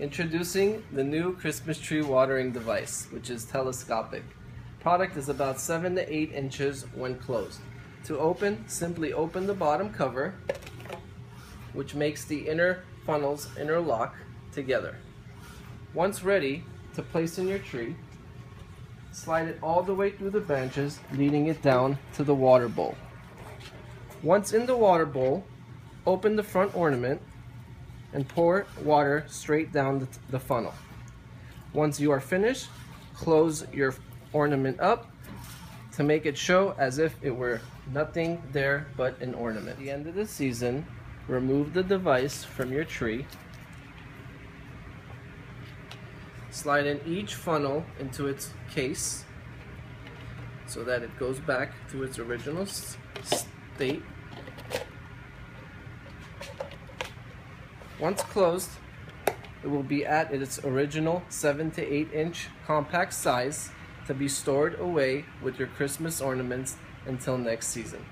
Introducing the new Christmas tree watering device, which is telescopic. Product is about 7 to 8 inches when closed. To open, simply open the bottom cover, which makes the inner funnels interlock together. Once ready to place in your tree, slide it all the way through the branches, leading it down to the water bowl. Once in the water bowl, open the front ornament and pour water straight down the, the funnel. Once you are finished, close your ornament up to make it show as if it were nothing there but an ornament. At the end of the season, remove the device from your tree. Slide in each funnel into its case so that it goes back to its original state. Once closed, it will be at its original 7 to 8 inch compact size to be stored away with your Christmas ornaments until next season.